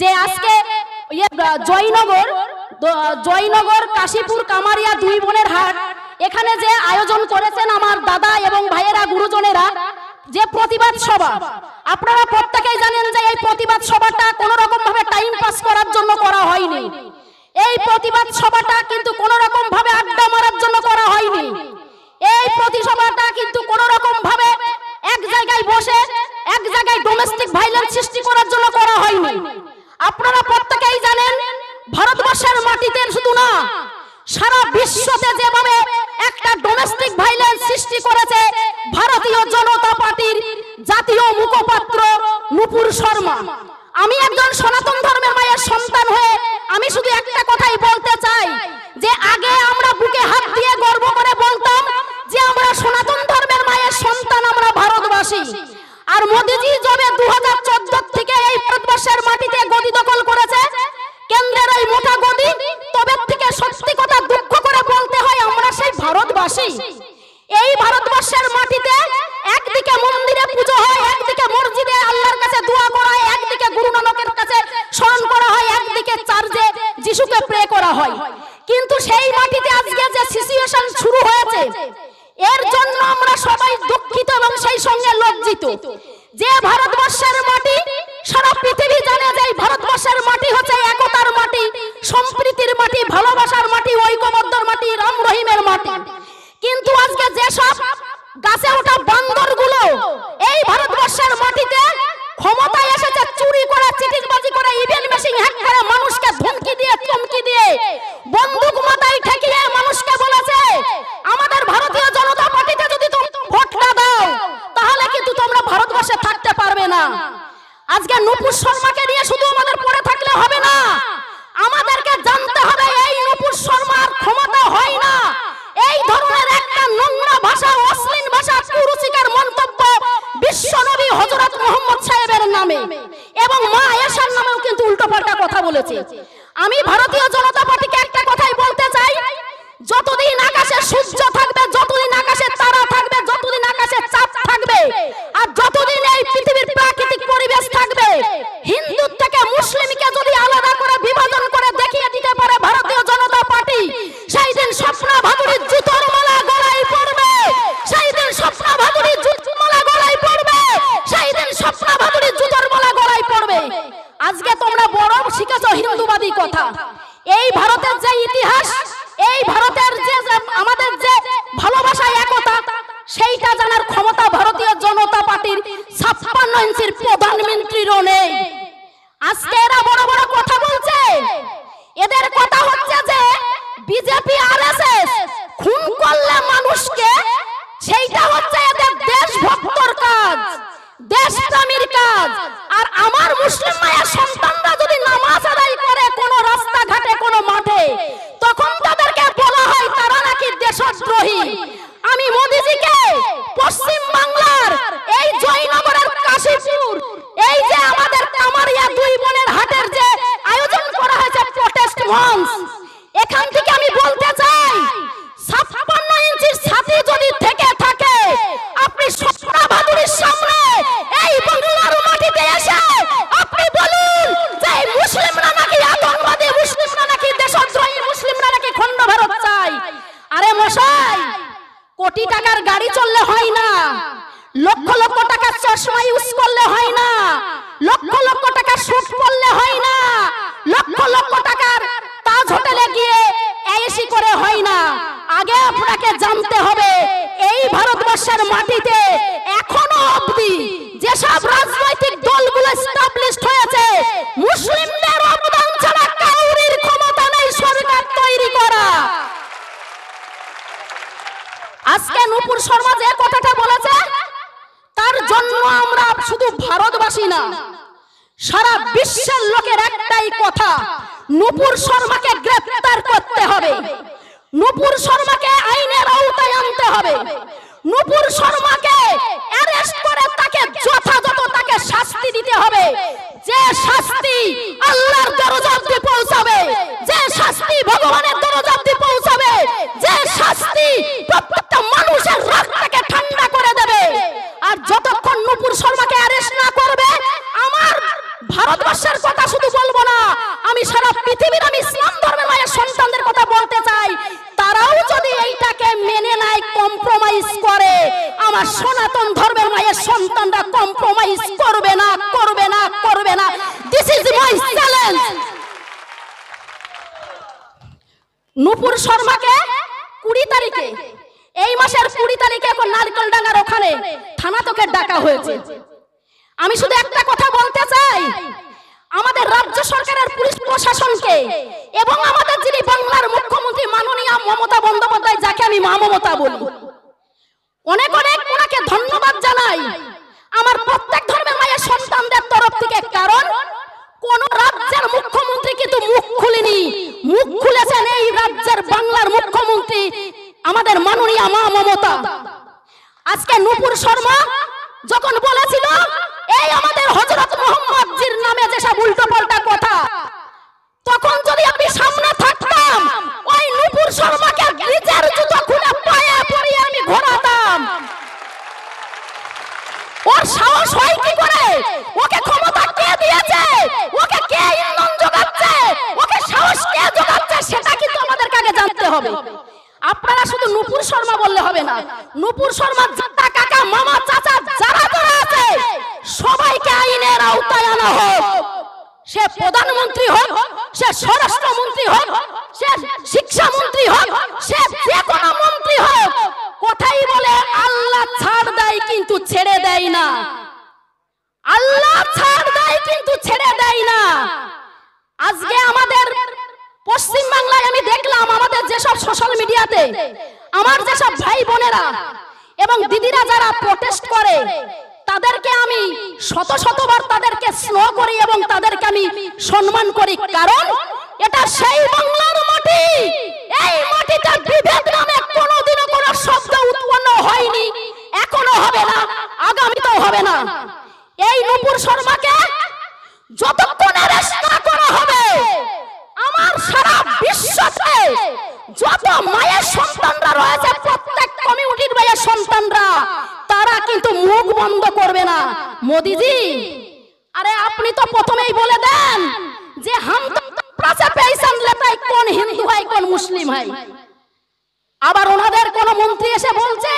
যে আজকে ইয়ে, জয়নগর জয়নগর, কাশীপুর, কামারিয়া দুই বোনের হাট। এখানে যে আয়োজন করেছেন আমার দাদা এবং ভাইয়েরা, গুরুজনেরা, যে প্রতিবাদ সভা। আপনারা প্রত্যেকেই জানেন যে এই প্রতিবাদ সভাটা কোনো রকম ভাবে টাইম পাস করার জন্য করা হয়নি। এই প্রতিবাদ সভাটা কিন্তু কোনো রকম ভাবে আড্ডা মারার জন্য করা হয়নি। এই প্রতিসভাটা কিন্তু কোনো রকম ভাবে এক জায়গায় বসে, এক জায়গায় ডোমেস্টিক ভাইলেন্স সৃষ্টি করার জন্য করা হয়নি। আপনারা প্রত্যেকেই জানেন, ভারতবর্ষের মাটিতে শুধু না, সারা বিশ্বতে যেভাবে একটা ডোমেস্টিক ভাইলেন্স সৃষ্টি করেছে, ভারতীয় জনতা পার্টির জাতীয় মুখপাত্র নুপুর শর্মা। আমি একজন সনাতন ধর্মের মায়ের সন্তান হয়ে আমি শুধু একটা কথাই বলতে চাই, যে আগে আমরা ধমকি দিয়ে বন্দুক কথা। এই ভারতের যে ইতিহাস, এই ভারতের যে আমাদের যে ভালোবাসা, একতা, সেইটা জানার ক্ষমতা ভারতীয় জনতা পার্টির ছাপ্পান্ন ইঞ্চির প্রধানমন্ত্রীরও নেই। আজকে এরা বড় বড় কথা বলছে। এদের কথা হচ্ছে যে, বিজেপি, আরএসএস খুন করলে মানুষকে, সেইটা হচ্ছে এদের দেশভক্তর কাজ, দেশপ্রেমীর কাজ। আর আমার মুসলিম মায়ের সন্তান এই যে আমাদের কামারিয়া দুই বোনের হাটের যে আয়োজন করা হয়েছে প্রটেস্ট মঞ্চ নূপুর শর্মাকে আইনের আওতায় আনতে হবে নূপুর শর্মাকে অ্যারেস্ট করে তাকে যথাযথ তাকে শাস্তি দিতে হবে যে শাস্তি আল্লাহর দরজা অব্দি পৌঁছাবে যে শাস্তি ভগবানের দরজা অব্দি পৌঁছাবে যে শাস্তি প্রত্যেকটা মানুষের রক্তকে ঠান্ডা করে দেবে আর যতক্ষণ নূপুর শর্মাকে অ্যারেস্ট না করবে আমার ভারতবর্ষের কথা শুধু বলব না আমি সারা পৃথিবীর আমি ইসলাম ধর্মের মায়ের সন্তানদের কথা বলতে চাই তারাও যদি এইটাকে মেনে নেয় কম্প্রোমাইজ করে আমার সনাতন ধর্মের মায়ের সন্তানরা কম্প্রোমাইজ করবে না করবে না করবে না this is my challenge Nupur শর্মাকে কুড়ি তারিখে এই মাসের কুড়ি তারিখে এখন নারকেল ডাঙ্গার ওখানে থানা তোকে ডাকা হয়েছে আমি শুধু একটা কথা বলতে চাই রাজ্য সরকারের পুলিশ প্রশাসনকে এবং আমাদের যিনি বাংলার মুখ্যমন্ত্রী মাননীয় মমতা বন্দ্যোপাধ্যায়, যাকে আমি মা মমতা বলি, অনেক অনেক ওনাকে ধন্যবাদ জানাই। আমার প্রত্যেক ধর্মের মায়ের সন্তানদের তরফ থেকে, কারণ কোন রাজ্যের মুখ্যমন্ত্রী কিন্তু মুখ খুলেনি। মুখ খুলেছেন এই রাজ্যের বাংলার মুখ্যমন্ত্রী, আমাদের মাননীয় মা মমতা। আজকে নূপুর শর্মা যখন বলেছিল এই আমাদের হযরত মোহাম্মদ জির নামে যেসব উল্টো পাল্টা কথা, তখন যদি আমি সামনে থাকতাম, ওই শর্মাকে জুতো খুলে পায়ে আমি ঘোরাতাম। ওর সাহস হয় কি করে? ওকে ক্ষমতা কে দিয়েছে? ওকে কে ইন্ধন যোগাচ্ছে? ওকে সাহস কে যোগাচ্ছে? সেটা কিন্তু আমাদেরকে আগে জানতে হবে। আপনারা শুধু নূপুর শর্মা বললে হবে না। নূপুর শর্মা কাকা, মামা, চাচা, যারা যারা আছে আওতায় হোক, সে প্রধানমন্ত্রী হোক, সে স্বরাষ্ট্রমন্ত্রী হোক, সে শিক্ষা মন্ত্রী হোক, সে যে কোনো মন্ত্রী হোক, কোথায় বলে আল্লাহ ছাড় দেয় কিন্তু ছেড়ে দেয় না। আল্লাহ ছাড় দেয় কিন্তু ছেড়ে দেয় না। আজকে আমাদের পশ্চিম বাংলায় আমি দেখলাম, আমাদের যেসব সোশ্যাল মিডিয়াতে আমার যেসব ভাই বোনেরা এবং দিদিরা যারা প্রটেস্ট করে তাদেরকে আমি শত শতবার তাদেরকে স্নেহ করি এবং তাদেরকে আমি সম্মান করি। কারণ এটা সেই বাংলার মাটি। এই মাটিতে বিভেদ নামে কোনোদিনও কোনো শব্দ উৎপন্ন হয়নি। এখনও হবে না, আগামীতেও হবে না। এই নূপুর শর্মাকে যতক্ষণ অ্যারেস্ট না করা হবে, আমার সারা বিশ্বতে যত মায়ের সন্তানরা রয়েছে, প্রত্যেক কমিউনিটির মায়ের সন্তানরা তারা কিন্তু মুখ বন্ধ করবে না। মোদিজি, আরে আপনি তো প্রথমেই বলে দেন যে হাম প্রাচে পেয়েছেন লেতাই কোন হিন্দু হয় কোন মুসলিম হয় আবার ওনাদের কোন মন্ত্রী এসে বলছে,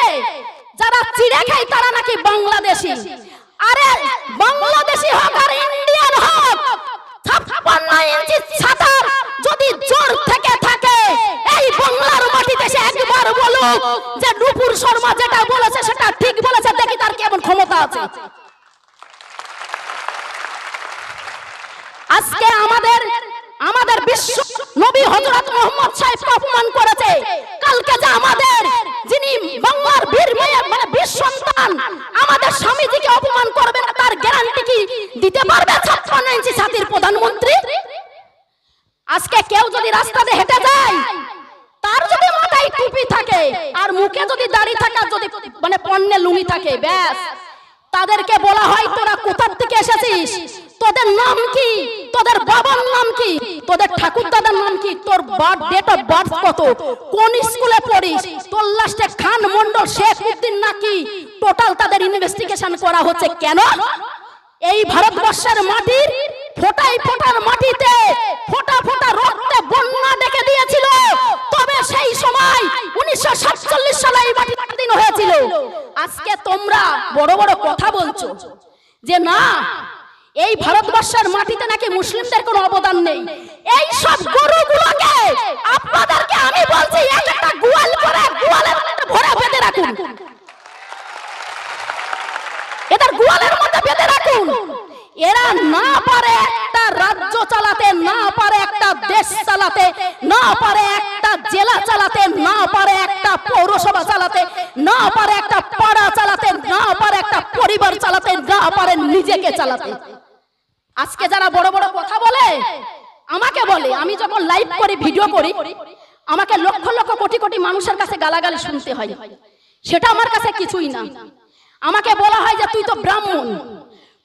যারা চিড়ে খায় তারা নাকি বাংলাদেশি। আরে বাংলাদেশি হোক আর ইন্ডিয়ান হোক, ছাপ্পান্ন ইঞ্চি ছাতার যদি জোর থেকে থাকে এই বাংলার মাটিতে সে একবার বলুক যে নুপুর শর্মা যেটা বলেছে সেটা ঠিক বলেছে, দেখি তার কেমন ক্ষমতা আছে। আজকে আমাদের আমাদের বিশ্ব নবী হযরত মোহাম্মদ সাহেবকে অপমান করেছে। কালকে যে আমাদের যিনি বাংলার বীর মেয়ে মানে বীর সন্তান, আমাদের স্বামীজিকে অপমান করবে না, তার গ্যারান্টি কি দিতে পারবে ছাপ্পান্ন ইঞ্চি ছাতির প্রধানমন্ত্রী? আজকে কেউ যদি রাস্তাতে হেঁটে যায় তার যদি মাথায় টুপি থাকে আর মুখে যদি দাড়ি থাকে যদি মানে পণ্যে লুঙ্গি থাকে, ব্যাস। তাদেরকে বলা হয়, তোরা কোথার থেকে এসেছিস? তোদের নাম কি? তোদের বাবার নাম কি? তোদের ঠাকুর দাদার নাম কি? তোর ডেট অফ বার্থ কত? কোন স্কুলে পড়িস? তোর লাস্টে খান মন্ডল শেখ উদ্দিন নাকি? টোটাল তাদের ইনভেস্টিগেশন করা হচ্ছে কেন? এই ভারতবর্ষের মাটির ফোটাই ফোটার মাটিতে ফোটা ফোটা রক্তে বন্যা ডেকে দিয়েছিল। সেই সময় উনিশশো সাতচল্লিশ সালে এই মাটি স্বাধীন বড় বড় কথা বলছো যে না, এই ভারতবর্ষের মাটিতে নাকি মুসলিমদের কোনো অবদান নেই। এই সব গরুগুলোকে আপনাদেরকে আমি বলছি, এক একটা গোয়াল করে গোয়ালের মধ্যে ভরে বেঁধে রাখুন। এদের গোয়ালের মধ্যে বেঁধে রাখুন। এরা না পারে একটা রাজ্য চালাতে, না পারে একটা দেশ চালাতে, না পারে জেলা চালাতে না পারে একটা পৌরসভা চালাতে, না পারে একটা পাড়া চালাতে, না পারে একটা পরিবার চালাতে, না পারে নিজেকে চালাতে। আজকে যারা বড় বড় কথা বলে, আমাকে বলে, আমি যখন লাইভ করি ভিডিও করি, আমাকে লক্ষ লক্ষ কোটি কোটি মানুষের কাছে গালাগালি শুনতে হয়। সেটা আমার কাছে কিছুই না। আমাকে বলা হয় যে, তুই তো ব্রাহ্মণ,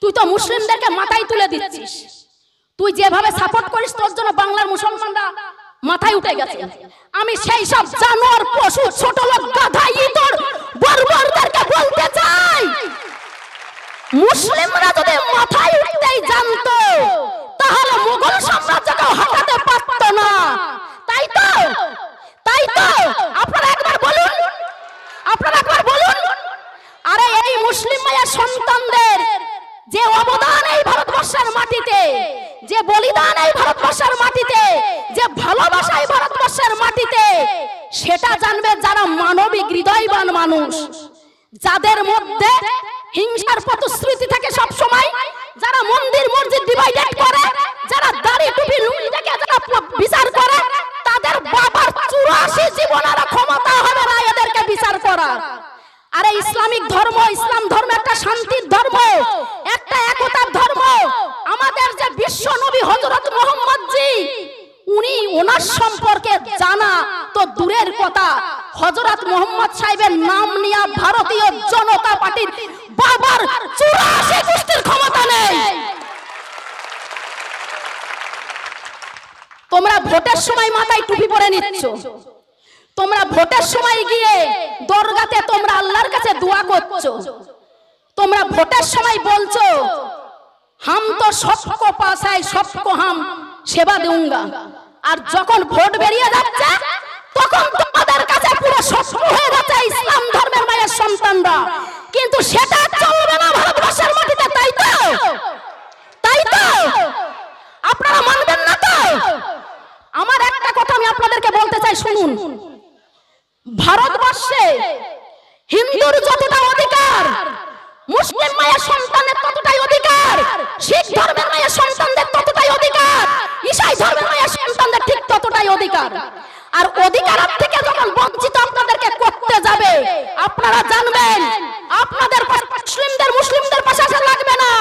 তুই তো মুসলিমদেরকে মাথায় তুলে দিচ্ছিস। তুই যেভাবে সাপোর্ট করিস, তোর জন্য বাংলার মুসলমানরা মাথায় উঠে গেছে। আমি সেই সব জানোয়ার, পশু, ছোট লোক, গাধা ইতর বর্বরদেরকে বলতে চাই। মুসলিমরা যদি মাথায় উঠতেই জানতো, তাহলে মুঘল সাম্রাজ্যকে হাঁটাতে পারত না। তাই তো? তাই তো? আপনারা একবার বলুন। আপনারা একবার বলুন। আরে এই মুসলিম মায়ের সন্তানদের যে অবদান এই ভারতবর্ষের মাটিতে, যে বলিদান এই ভারতবর্ষের মাটিতে, যে ভালোবাসা এই ভারতবর্ষের মাটিতে, সেটা জানবে যারা মানবিক হৃদয়বান মানুষ। যাদের মধ্যে হিংসার প্রতিশ্রুতি থাকে সব সময় যারা মন্দির মসজিদ ডিভাইডেড করে, যারা দাড়ি টুপি লুঙ্গি দেখে যারা বিচার করে, তাদের বাবার চুরাশি জীবনের ক্ষমতা হবে না এদেরকে বিচার করা আরে ইসলামিক ধর্ম, ইসলাম ধর্ম একটা শান্তির ধর্ম, একটা একতার ধর্ম। আমাদের যে বিশ্ব নবী হযরত মোহাম্মদ জি, উনি ওনার সম্পর্কে জানা তো দূরের কথা। হজরত মোহাম্মদ সাহেবের নাম নিয়ে ভারতীয় জনতা পার্টির বাবার চুরাশি গোষ্ঠীর ক্ষমতা নেই। তোমরা ভোটের সময় মাথায় টুপি পরে নিচ্ছ। তোমরা ভোটের সময় গিয়ে দরগাতে তোমরা আল্লাহর কাছে দোয়া করছ। তোমরা ভোটের সময় বলছো, হাম তো সবকো পাশায়, সবকো হাম সেবা দেউঙ্গা। আর যখন ভোট বেরিয়ে যাচ্ছে, তখন তোমাদের কাছে পুরো শত্রু হয়ে যাচ্ছে ইসলাম ধর্মের মায়ের সন্তানরা। কিন্তু সেটা চলবে না ভারতবর্ষের মাটিতে, তাই তো? তাই তো? আপনারা মানবেন না তো? আমার একটা কথা আমি আপনাদেরকে বলতে চাই, শুনুন। ভারতবর্ষে হিন্দুর যতটা অধিকার, মুসলিম মায়ের সন্তানের ততটাই অধিকার, শিখ ধর্মের মায়ের সন্তানদের ততটাই অধিকার ঈসাই ধর্মের মায়ের সন্তানদের ঠিক ততটাই অধিকার। আর অধিকার থেকে যখন বঞ্চিত আপনাদেরকে করতে যাবে, আপনারা জানবেন, আপনাদের মুসলিমদের মুসলিমদের পাশে আসা লাগবে না।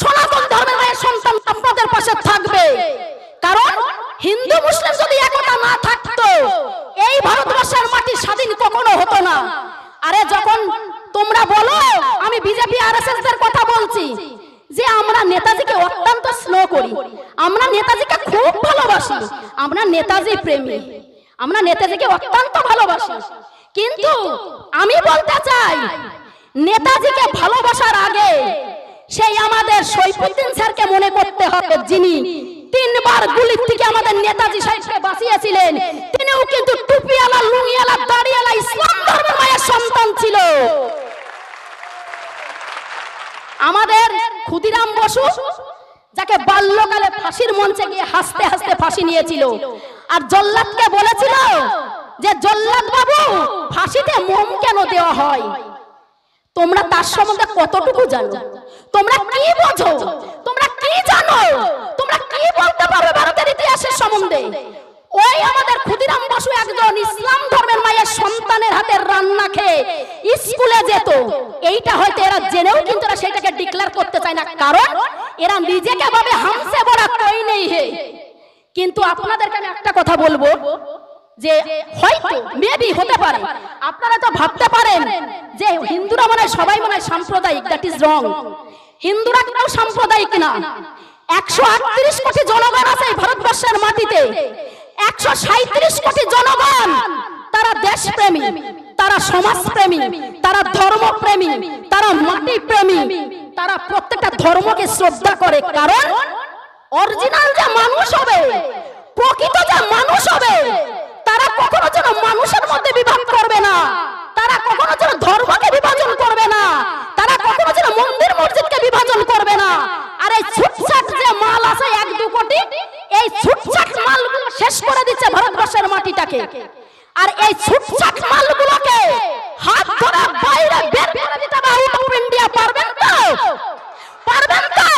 সনাতন ধর্মের মায়ের সন্তান আপনাদের পাশে থাকবে। কারণ হিন্দু, মুসলিম যদি একতা না থাকতো এই ভারতবর্ষের মাটি স্বাধীন কখনো হতো না। আরে যখন তোমরা বলো, আমি বিজেপি আর আরএসএস এর কথা বলছি, যে আমরা নেতাজিকে অত্যন্ত স্লো করি। আমরা নেতাজিকে খুব ভালোবাসি। আমরা নেতাজি প্রেমী। আমরা নেতাজিকে অত্যন্ত ভালোবাসি। কিন্তু আমি বলতে চাই, নেতাজিকে ভালোবাসার আগে সেই আমাদের সৈফুদ্দিন স্যারকে মনে করতে হবে যিনি তিনবার গুলির থেকে আমাদের নেতাজি সাহেবকে বাঁচিয়েছিলেন। তিনিও কিন্তু টুপিওয়ালা, লুঙ্গিওয়ালা, দাড়িওয়ালা, ইসলাম ধর্মের মায়ের সন্তান ছিল। আমাদের ক্ষুদিরাম বসু, যাকে বাল্যকালে ফাঁসির মঞ্চে গিয়ে হাসতে হাসতে ফাঁসি নিয়েছিল। আর জল্লাদকে বলেছিল যে, জল্লাদ বাবু, ফাঁসিতে মোম কেন দেওয়া হয়? তোমরা তার সম্বন্ধে কতটুকু জানো? তোমরা কি বোঝো তোমরা কি জানো তোমরা কি বলতে পারবে ভারতের ইতিহাসের সম্বন্ধে ওই আমাদের বসু একজন ইসলাম ধর্মের মায়ের সন্তানের হাতের রান্না খেয়ে স্কুলে যেত। এইটা হয়তো এরা জেনেও কিন্তু এরা সেটাকে ডিক্লেয়ার করতে চায় না। কারণ এরা নিজেকে ভাবে হামসে বড়া কই নেই হে। কিন্তু আপনাদেরকে আমি একটা কথা বলব যে হয়তো মেবি হতে পারে। আপনারা তো ভাবতে পারেন যে হিন্দুরা মনে সবাই মনে সাম্প্রদায়িক দ্যাট ইজ রং হিন্দুরা কেউ সাম্প্রদায়িক না। একশো আটত্রিশ কোটি জনগণ আছে ভারতবর্ষের মাটিতে। একশো সাঁত্রিশ কোটি জনগণ, তারা দেশপ্রেমী, তারা সমাজপ্রেমী, তারা ধর্মপ্রেমী, তারা মাটি প্রেমী তারা প্রত্যেকটা ধর্মকে শ্রদ্ধা করে। কারণ অরিজিনাল যে মানুষ হবে, প্রকৃত যে মানুষ হবে, তারা কখনো যেন মানুষের মধ্যে বিভাগ করবে না। তারা কখনো যেন ধর্মকে বিভাজন করবে না তারা ভারতবর্ষের মাটিটাকে আর এই ছুটছাট মালগুলোকে হাত ধরে বাইরে বের করে দিতে হবে আউট অফ ইন্ডিয়া পারবেন তো পারবেন তো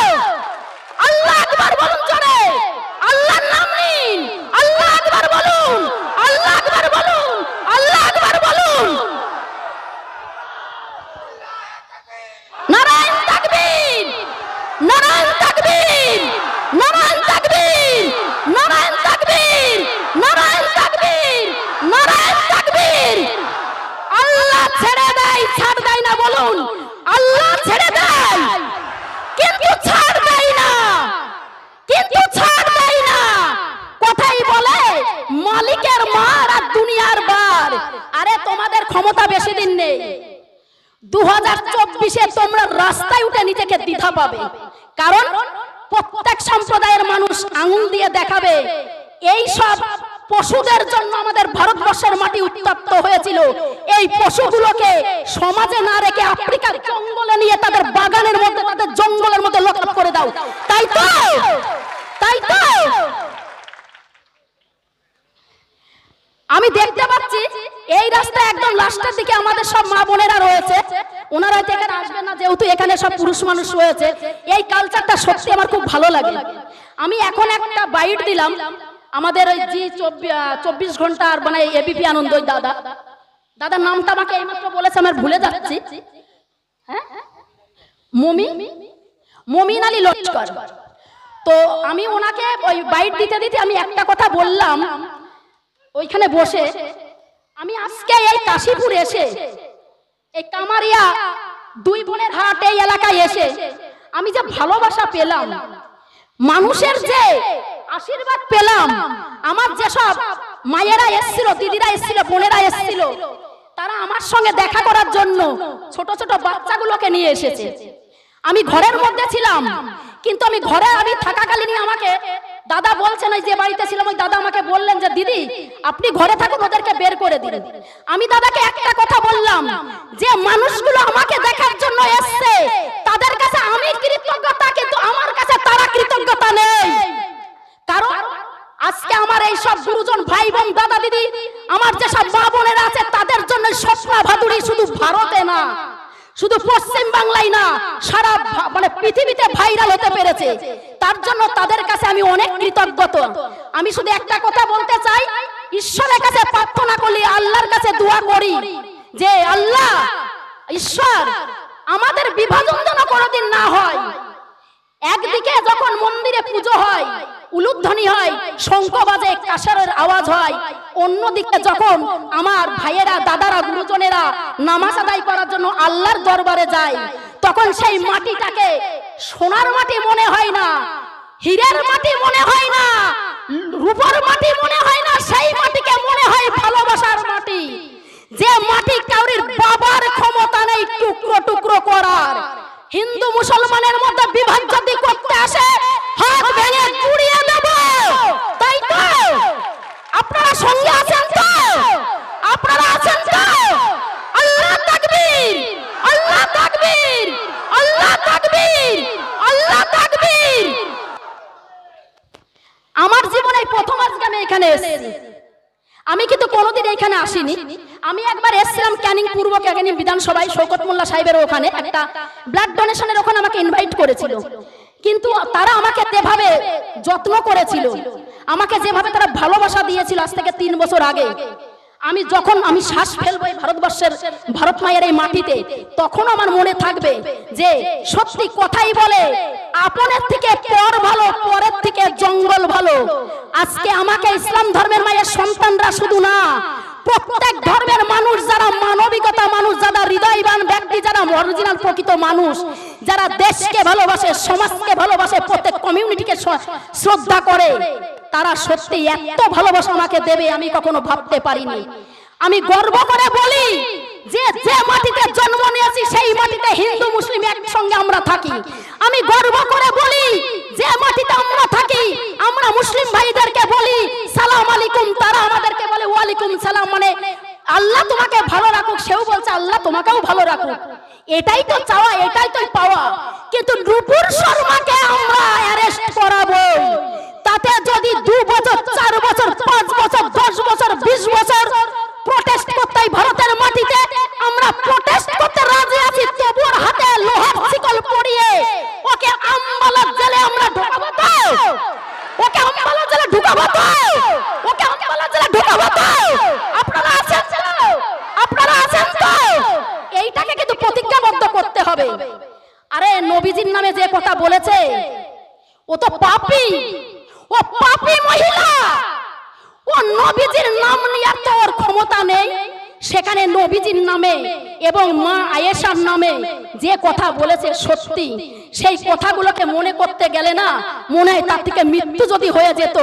আল্লাহ একবার বলুন জোরে আল্লাহর নাম নিন আল্লাহ একবার বলুন আল্লাহ একবার বলুন আল্লাহ একবার বলুন নারায়ণ তাকবীর নারায়ণ তাকবীর নারায়ণ তাকবীর নারায়ণ তাকবীর নারায়ণ তাকবীর নারায়ণ তাকবীর আল্লাহ ছেড়ে দেয় ছাড় দেয় না বলুন আল্লাহ ছেড়ে দেয় কিন্তু ছাড় দেয় না কিন্তু ছাড় দেয় না কথাই বলে মালিকের মার আর দুনিয়ার বার আরে তোমাদের ক্ষমতা বেশি দিন ভারতবর্ষের মাটি উত্তপ্ত হয়েছিল। এই পশুগুলোকে সমাজে না রেখে আফ্রিকার জঙ্গলে নিয়ে তাদের বাগানের মধ্যে, তাদের জঙ্গলের মধ্যে লক করে দাও। তাই তো! তাই তো! আমি দেখতে পাচ্ছি এই রাস্তায় একদম লাস্টের দিকে আমাদের সব মা বোনেরা রয়েছে। ওনারা হয়তো এখানে আসবেন না, যেহেতু এখানে সব পুরুষ মানুষ রয়েছে। এই কালচারটা সত্যি আমার খুব ভালো লাগে। আমি এখন একটা বাইট দিলাম। আমাদের ওই জি চব্বিশ ঘণ্টার মানে এবিপি আনন্দ ওই দাদা। দাদার নামটা আমাকে এইমাত্র বলেছে আমার ভুলে যাচ্ছি। হ্যাঁ? মমি? মমিন আলী লস্কর তো আমি ওনাকে ওই বাইট দিতে দিতে আমি একটা কথা বললাম। ওইখানে বসে আমি আজকে এই কাশীপুর এসে, এই কামারিয়া দুই বোনের হাট এই এলাকায় এসে আমি যে ভালোবাসা পেলাম, মানুষের যে আশীর্বাদ পেলাম, আমার যেসব মায়েরা এসছিল, দিদিরা এসছিল, বোনেরা এসছিল, তারা আমার সঙ্গে দেখা করার জন্য ছোট ছোট বাচ্চাগুলোকে নিয়ে এসেছে। আমি ঘরের মধ্যে ছিলাম, কিন্তু আমি ঘরে আমি থাকাকালীনই আমাকে দাদা বলছেন ওই যে বাড়িতে ছিলাম, ওই দাদা আমাকে বললেন যে, দিদি, আপনি ঘরে থাকুন, ওদেরকে বের করে দিন। আমি দাদাকে একটা কথা বললাম, যে মানুষগুলো আমাকে দেখার জন্য এসছে, তাদের কাছে আমি কৃতজ্ঞতা, কিন্তু আমার কাছে তারা কৃতজ্ঞতা নেই। কারণ আজকে আমার এই সব গুরুজন ভাই বোন, দাদা, দিদি, আমার যে সব বোনেরা আছে, তাদের জন্য স্বপ্না ভাদুরী শুধু ভারতে না শুধু পশ্চিম বাংলায় না, সারা মানে পৃথিবীতে ভাইরাল হতে পেরেছে। তার জন্য তাদের কাছে আমি অনেক কৃতজ্ঞত। আমি শুধু একটা কথা বলতে চাই, ঈশ্বরের কাছে প্রার্থনা করি আল্লাহর কাছে দোয়া করি যে, আল্লাহ, ঈশ্বর, আমাদের বিভাজন যেন কোনোদিন না হয়। একদিকে যখন মন্দিরে পুজো হয় উলুধ্বনি হয় শঙ্খ বাজে কাঁসারের আওয়াজ হয়। অন্যদিকে যখন আমার ভাইয়েরা, দাদারা, গুরুজনেরা নামাজ আদায় করার জন্য আল্লাহর দরবারে যায়, তখন সেই মাটিটাকে সোনার মাটি মনে হয় না, হীরের মাটি মনে হয় না, রূপর মাটি মনে হয় না, সেই মাটিকে মনে হয় ভালোবাসার মাটি। যে মাটি কাউরির বাবার ক্ষমতা নেই টুকরো টুকরো করার। হিন্দু মুসলমানের মধ্যে বিভাগ যদি করতে আসে হাত ভেঙে গুড়িয়ে দেব। তাই তো? আপনারা সঙ্গে আছেন তো? আপনারা আছেন তো? আল্লাহ তাকবীর আল্লাহ তাকবীর আল্লাহ তাকবীর আল্লাহ তাকবীর। আমার জীবনে প্রথম আজকে আমি এখানে এসেছি। আমি কিন্তু কোনোদিন এখানে আসিনি। আমি একবার এসেছিলাম ক্যানিং পূর্ব ক্যানিং বিধানসভায় শৌকত মোল্লা সাহেবের ওখানে। একটা ব্লাড ডোনেশনের ওখানে আমাকে ইনভাইট করেছিল। কিন্তু তারা আমাকে যেভাবে যত্ন করেছিল, আমাকে যেভাবে তারা ভালোবাসা দিয়েছিল আজ থেকে তিন বছর আগে, আমি যখন আমি শ্বাস ফেলব এই ভারতবর্ষের ভারত মায়ের এই মাটিতে, তখন আমার মনে থাকবে যে সত্যি কথাই বলে, আপনের থেকে পর ভালো, পরের থেকে জঙ্গল ভালো। আজকে আমাকে ইসলাম ধর্মের মায়ের সন্তানরা শুধু না প্রত্যেক ধর্মের মানুষ যারা মানবিকতা মানুষ, যারা হৃদয়বান ব্যক্তি, যারা অরিজিনাল প্রকৃত মানুষ, যারা দেশকে ভালোবাসে, সমাজকে ভালোবাসে, প্রত্যেক কমিউনিটিকে শ্রদ্ধা করে, তারা সত্যি এত ভালোবাসা আমাকে দেবে আমি কখনো ভাবতে পারিনি। আমি গর্ব করে বলি যে যে মাটিতে জন্ম নিয়েছি, সেই মাটিতে হিন্দু, মুসলিম একসঙ্গে আমরা থাকি। আমি গর্ব করে বলি, যে মাটিতে আমরা থাকি, আমরা মুসলিম ভাইদেরকে বলি, সালাম আলাইকুম, তারা আমাদেরকে বলে, ওয়ালাইকুম সালাম মানে আল্লাহ তোমাকে ভালো রাখুক, সেও বলছে, আল্লাহ তোমাকেও ভালো রাখুক। এটাই তো চাওয়া, এটাই তো পাওয়া। কিন্তু নুপুর শর্মাকে আমরা অ্যারেস্ট করাবো। তাতে যদি দু বছর, চার বছর, পাঁচ বছর প্রটেস্ট করতে ভারতের মাটিতে। আমরা প্রটেস্ট করতে রাজি আছি তবুর হাতে লোহার শিকল পরিয়ে ওকে আম্বালার জেলে আমরা ঢোকাবো তো। ওকে আম্বালার জেলে ঢোকাবো তো। ওকে আম্বালার জেলে ঢোকাবো তো। আপনারা আছেন আপনারা আছেন তো। এইটাকে কিন্তু প্রতিজ্ঞাবদ্ধ করতে হবে। আরে নবীজির নামে যে কথা বলেছে, ও তো পাপি। ও পাপি মহিলা। ও নবীজির নাম নিয়ে তোর ক্ষমতা নেই, সেখানে নবীজির নামে এবং মা আয়েশার নামে যে কথা বলেছে সত্যি, সেই কথাগুলোকে মনে করতে গেলে না মনে হয় তার থেকে মৃত্যু যদি হয়ে যেত,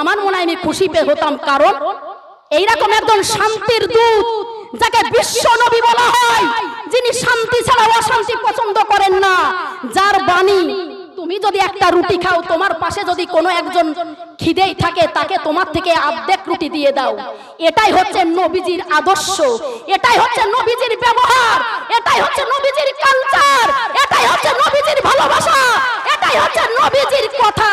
আমার মনে হয় আমি খুশি পেয়ে হতাম। কারণ এইরকম একজন শান্তির দূত, যাকে বিশ্ব নবী বলা হয়, যিনি শান্তি ছাড়া অশান্তি পছন্দ করেন না, যার বাণী তুমি যদি একটা রুটি খাও, তোমার পাশে যদি কোনো একজন খিদেই থাকে, তাকে তোমার থেকে অর্ধেক রুটি দিয়ে দাও। এটাই হচ্ছে নবীজির আদর্শ। এটাই হচ্ছে নবীজির ব্যবহার। এটাই হচ্ছে নবীজির কালচার এটাই হচ্ছে নবীজির ভালোবাসা। এটাই হচ্ছে নবীজির কথা।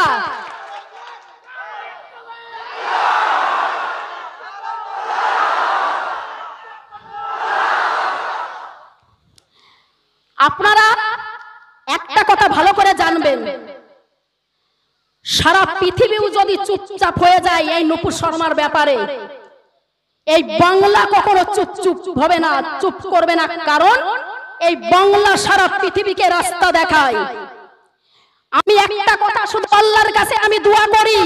আপনারা করে সারা পৃথিবীও যদি চুপচাপ হয়ে যায় এই নুপুর শর্মার ব্যাপারে, এই বাংলা কখনো চুপ চুপ হবে না, চুপ করবে না। কারণ এই বাংলা সারা পৃথিবীকে রাস্তা দেখায়। আমি একটা কথা শুধু আল্লাহর কাছে আমি দোয়া করি।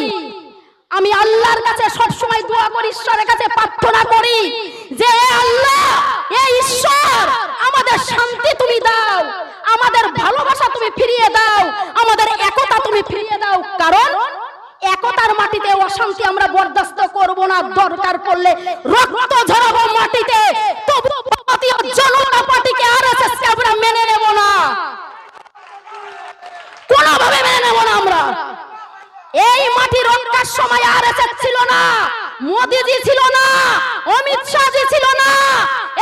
আমি আল্লাহর কাছে সব সময় দোয়া করি, ঈশ্বরের কাছে প্রার্থনা করি যে আল্লাহ এ ঈশ্বর, আমাদের শান্তি তুমি দাও আমাদের ভালোবাসা তুমি ফিরিয়ে দাও, আমাদের একতা তুমি ফিরিয়ে দাও। কারণ একতার মাটিতে অশান্তি আমরা বরদাস্ত করব না, দরকার পড়লে রক্ত ঝরাবো মাটিতে। তবু জনতা পার্টিকে আমরা মেনে নেব না। মেনে নেব না আমরা। এই মাটি রক্ষার সময় আর ছিল না, মোদিজি ছিল না, অমিত শাহজি ছিল না,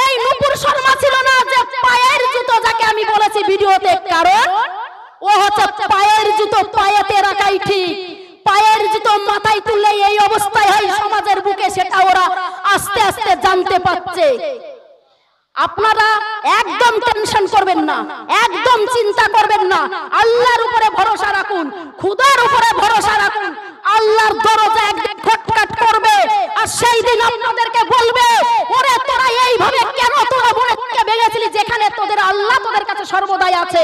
এই নুপুর শর্মা ছিল না যে পায়ের জুতো যাকে আমি বলেছি ভিডিওতে কারণ ও হচ্ছে পায়ের জুতো পায়েতে রাখাই ঠিক। পায়ের জুতো মাথায় তুললে এই অবস্থায় হয় সমাজের বুকে, সেটা ওরা আস্তে আস্তে জানতে পারছে। আপনারা একদম টেনশন করবেন না, একদম চিন্তা করবেন না। আল্লাহর উপরে ভরসা রাখুন, খুদার উপরে ভরসা রাখুন। আল্লাহর দরজা একদিন খটখট করবে, আর সেই দিন আপনাদেরকে বলবে, ওরে, তোরা এইভাবে কেন তোরা বোনকে ভেঙেছিলি? যেখানে তোদের আল্লাহ তোদের কাছে সর্বদাই আছে।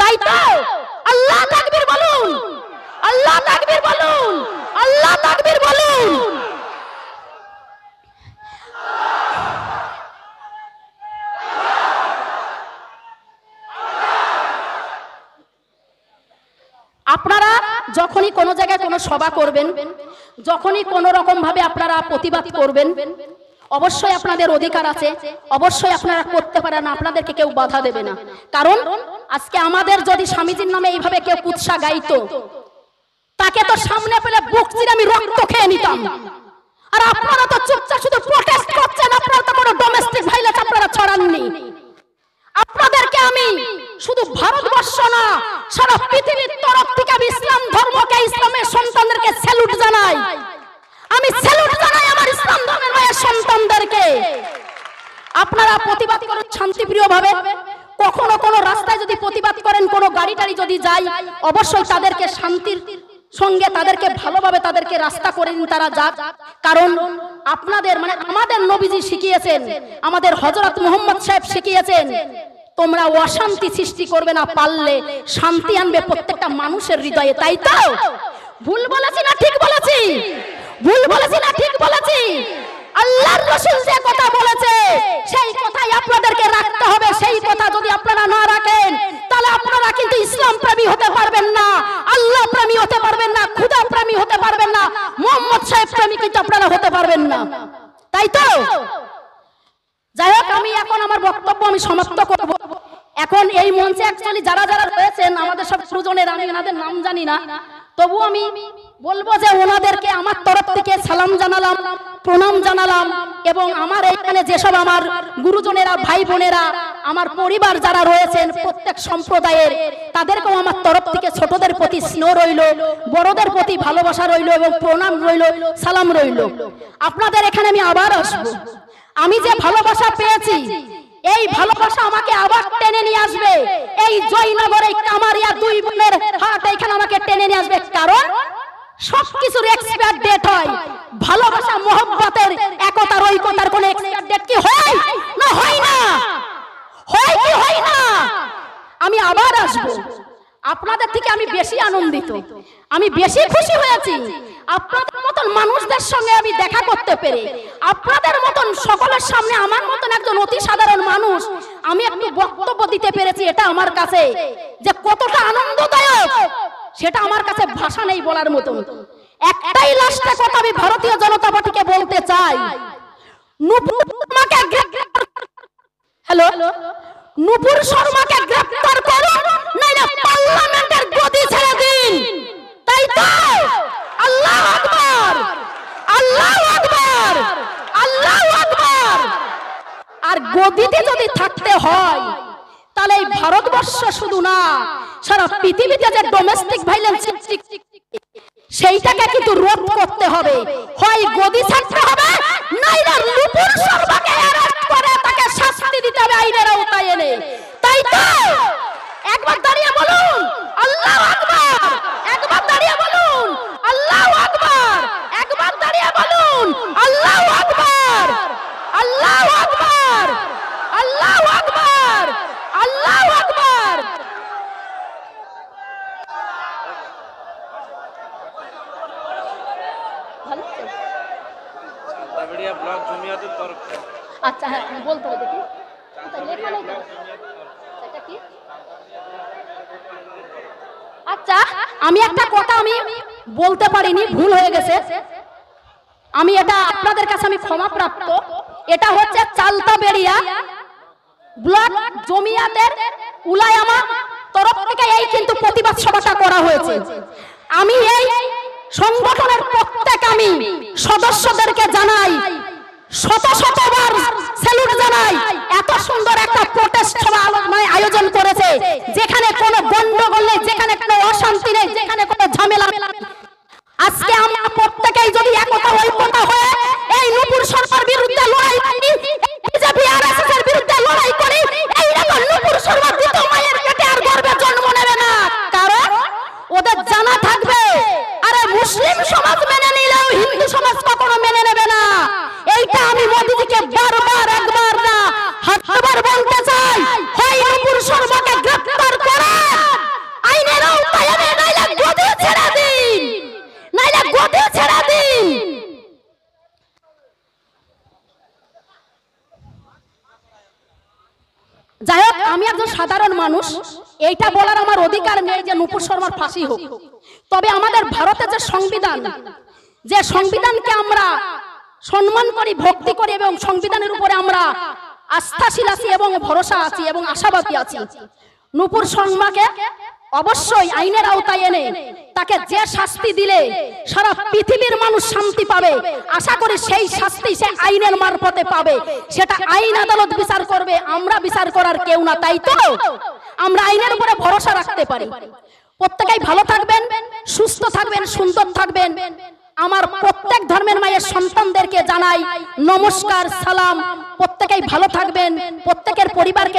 তাই তো? আল্লাহ তাকবীর বলুন। আল্লাহ তাকবীর বলুন। আল্লাহ তাকবীর বলুন। আপনারা যখনই কোনো জায়গায় কোনো সভা করবেন, যখনই কোনো রকম ভাবে আপনারা প্রতিবাদ করবেন অবশ্যই আপনাদের অধিকার আছে। অবশ্যই আপনারা করতে পারেন, আপনাদেরকে কেউ বাধা দেবে না। কারণ আজকে আমাদের যদি স্বামীজির নামে এইভাবে কেউ কুৎসা গাইতো, তাকে তো সামনে পেলে বুক চিরে আমি রক্ত খেয়ে নিতাম। আর আপনারা তো চুপচাপ শুধু প্রোটেস্ট করছেন, আপনারা তো কোনো ডোমেস্টিক ভাইলেন্স আপনারা ছড়াননি। আপনাদেরকে আমি শুধু ভারতবর্ষ না, সারা পৃথিবীর তরফ থেকে আমি ইসলাম ধর্মকে, ইসলামের সন্তানদেরকে স্যালুট জানাই। আমি স্যালুট জানাই আমার ইসলাম ধর্মের মায়ের সন্তানদেরকে। আপনারা প্রতিবাদ করেন শান্তিপ্রিয় ভাবে কখনো কোনো রাস্তায় যদি প্রতিবাদ করেন, কোনো গাড়ি টাড়ি যদি যায়, অবশ্যই তাদেরকে শান্তির সঙ্গে, তাদেরকে ভালোভাবে তাদেরকে রাস্তা করে দিন তারা যাক। কারণ আপনাদের মানে আমাদের নবীজি শিখিয়েছেন, আমাদের হজরত মোহাম্মদ সাহেব শিখিয়েছেন, তোমরা অশান্তি সৃষ্টি করবে না পারলে শান্তি আনবে প্রত্যেকটা মানুষের হৃদয়ে, তাই তো? ভুল বলেছি না ঠিক বলেছি? ভুল বলেছি না, ঠিক বলেছি? আল্লাহর রাসূল যে কথা বলেছে, সেই কথাই আপনাদেরকে রাখতে হবে। সেই কথা যদি আপনারা না রাখেন, তাহলে আপনারা কিন্তু ইসলাম প্রেমী হতে পারবেন না, আল্লাহ প্রেমী হতে পারবেন না, খুদা প্রেমী হতে পারবেন না, মোহাম্মদ সাহেব প্রেমী কিন্তু আপনারা হতে পারবেন না। তাই তো? যাই হোক, আমি এখন আমার বক্তব্য আমি সমাপ্ত করব। এখন এই মঞ্চে অ্যাকচুয়ালি যারা যারা রয়েছেন, আমাদের সব সুজনের আমি ওনাদের নাম জানি না তবু আমি বলব যে ওনাদেরকে আমার তরফ থেকে সালাম জানালাম, প্রণাম জানালাম এবং আমার এখানে যেসব আমার গুরুজনেরা ভাই বোনেরা আমার পরিবার যারা রয়েছেন প্রত্যেক সম্প্রদায়ের, তাদেরকেও আমার তরফ থেকে ছোটদের প্রতি স্নেহ রইল, বড়দের প্রতি ভালোবাসা রইল এবং প্রণাম রইল, সালাম রইল। আপনাদের এখানে আমি আবার আসব। আমি যে ভালোবাসা পেয়েছি, এই ভালোবাসা আমাকে আবার টেনে নিয়ে আসবে। এই জয়নগরে কামারিয়া দুই বোনের হাট এখানে আমাকে টেনে নিয়ে আসবে। কারণ সবকিছুর এক্সপায়ার ডেট হয়। ভালোবাসা, মোহব্বতের একতার ঐকতার কোন এক্সপায়ার ডেট কি হয়? না হয় না। হয় কি হয় না? আমি আবার আসব। আপনাদের থেকে আমি বেশি আনন্দিত। আমি বেশি খুশি হয়েছি। আপনাদের মতন মানুষদের সঙ্গে আমি দেখা করতে পেরে। আপনাদের মতন সকলের সামনে আমার মতন একজন অতি সাধারণ মানুষ আমি একটু বক্তব্য দিতে পেরেছি এটা আমার কাছে। যে কতটা আনন্দদায়ক! সেটা আমার কাছে ভাষা নেই বলার মতন। একটাই লাস্টে কথা আমি ভারতীয় জনতা পার্টিকে বলতে চাই। হ্যালো? নুপুর শর্মাকে গ্রেফতার করুন নাইলে পার্লামেন্টের গদি ছেড়ে দিন। তাই তো? আল্লাহ আকবার! আল্লাহ আকবার! আল্লাহ আকবার! আর গদিতে যদি থাকতে হয় তাহলে এই ভারতবর্ষ শুধু না, সারা পৃথিবীতে যে ডোমেস্টিক ভাইলেন্স সেইটাকে কিন্তু রোধ করতে হবে। হয় গদি ছাড়তে হবে, নাইলে লুপুর শর্মাকে অ্যারেস্ট করে তাকে শাস্তি দিতে হবে আইনের আওতায় এনে। তাই তো, একবার দাঁড়িয়ে বলুন, আল্লাহ আকবার, একবার দাঁড়িয়ে বলুন, আল্লাহ আকবার, একবার দাঁড়িয়ে বলুন, আল্লাহ আকবার আল্লাহ আকবার আল্লাহ আকবার। আল্লাহ আকবার! আচ্ছা হ্যাঁ বলতে হবে দেখি। লেখা নেই এটা কি? আচ্ছা আমি একটা কথা আমি বলতে পারিনি ভুল হয়ে গেছে। আমি এটা আপনাদের কাছে আমি ক্ষমা প্রাপ্ত। এটা হচ্ছে চালতা বেরিয়া ব্লক জমিয়াতের উলায়ামা তরফ থেকে এই কিন্তু প্রতিবাদ সভাটা করা হয়েছে আমি এই সংগঠনের প্রত্যেক আমি সদস্যদেরকে জানাই, শত শতবার স্যালুট জানাই, এত সুন্দর একটা প্রোটেস্ট সভা আয়োজন করেছে, যেখানে কোনো গন্ডগোল নেই, যেখানে কোনো অশান্তি নেই, যেখানে কোনো ঝামেলা। আজকে আমরা প্রত্যেকেই যদি একতা ঐক্যতা হয়ে এই নূপুর শর্মার বিরুদ্ধে লড়াই বিজেপি করি আর ওদের জানা থাকবে, আরে মুসলিম সমাজ মেনে নিলেও হিন্দু সমাজ কখনো মেনে নেবে না। এইটা আমি মোদিজিকে বারবার একবার না হাজারবার বলতে চাই, হয় নূপুর শর্মাকে করে আইনের আওতায় এনে নাইলে গদি ছেড়ে দিন নাইলে গদি ছেড়ে দিন যাই হোক আমি একজন সাধারণ মানুষ, এইটা বলার আমার অধিকার নেই যে নুপুর শর্মার ফাঁসি হোক। তবে আমাদের ভারতের যে সংবিধান, যে সংবিধানকে আমরা সম্মান করি, ভক্তি করি এবং সংবিধানের উপরে আমরা আস্থাশীল আছি এবং ভরসা আছি এবং আশাবাদী আছি, নুপুর শর্মাকে অবশ্যই আইনের আওতায় এনে তাকে যে শাস্তি দিলে সারা পৃথিবীর মানুষ শান্তি পাবে। আশা করি সেই শাস্তি সে আইনের মারফতে পাবে। সেটা আইন আদালত বিচার করবে, আমরা বিচার করার কেউ না, তাই তো? আমরা আইনের উপরে ভরসা রাখতে পারি। প্রত্যেকেই ভালো থাকবেন, সুস্থ থাকবেন, সুন্দর থাকবেন। আমার প্রত্যেক ধর্মের মায়ের সন্তানদেরকে জানাই নমস্কার, সালাম। প্রত্যেকেই ভালো থাকবেন, প্রত্যেকের পরিবারকে